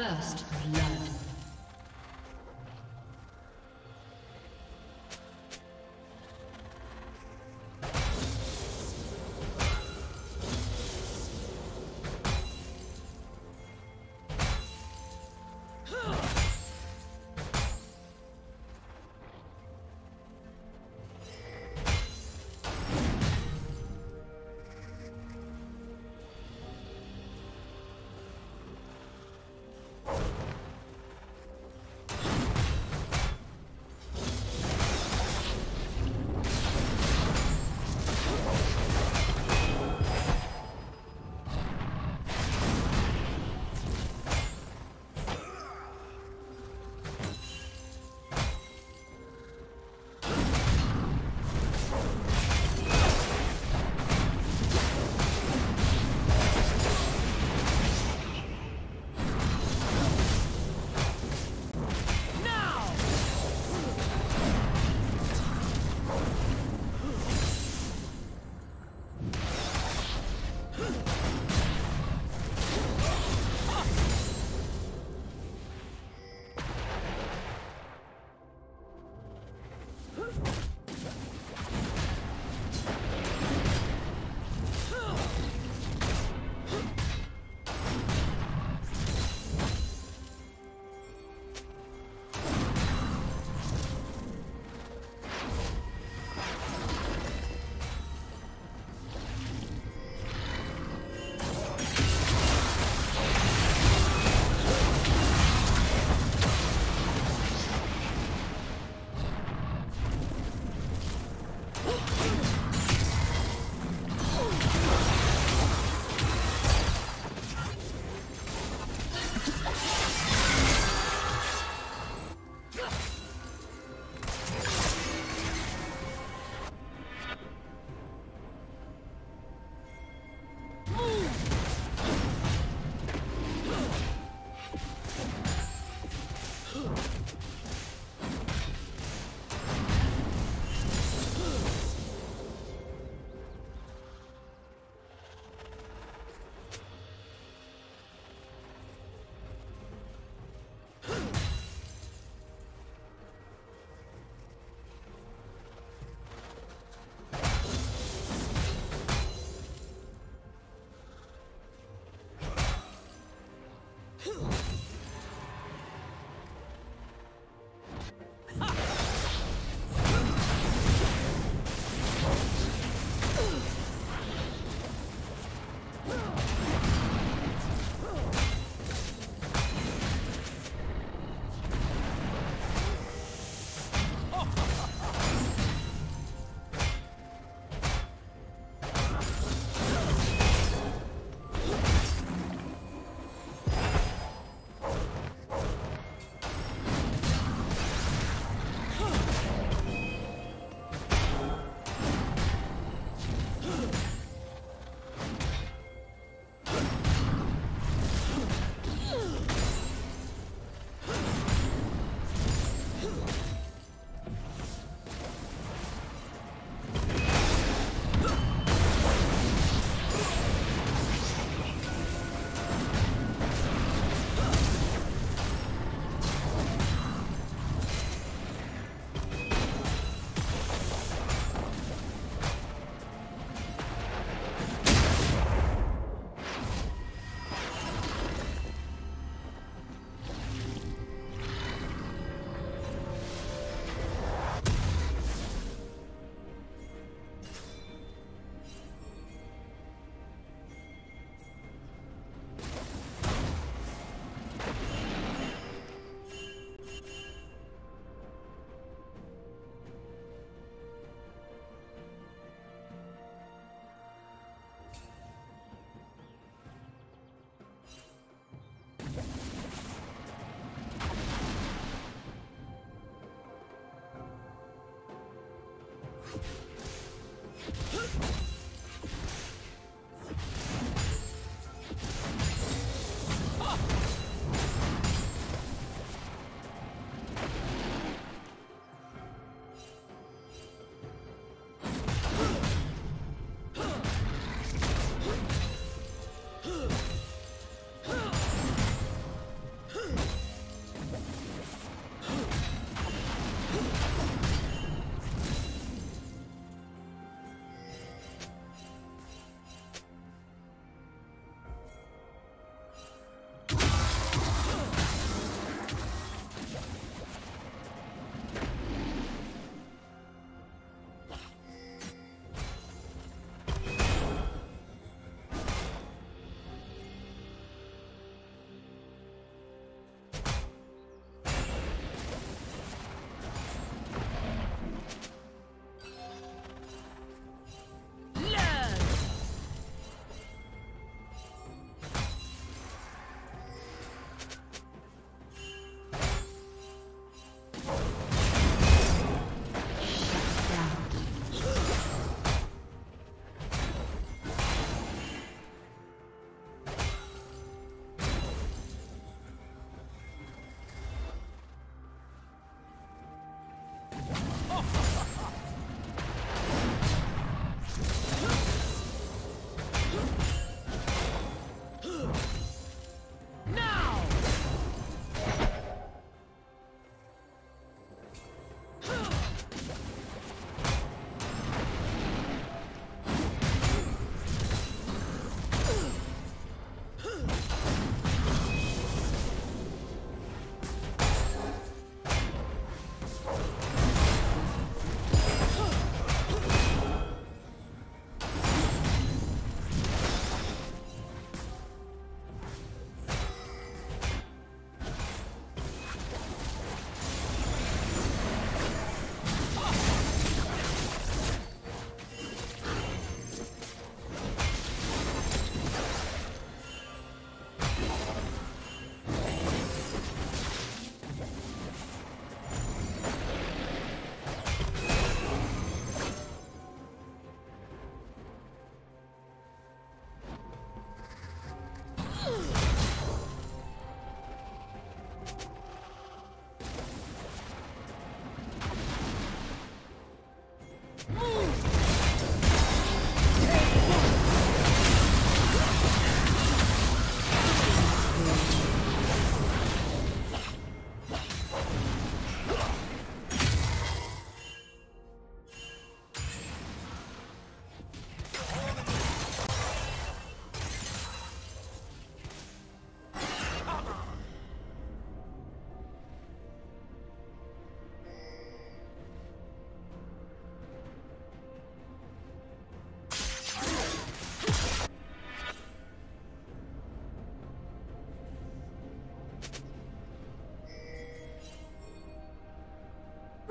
First blood. Let's go.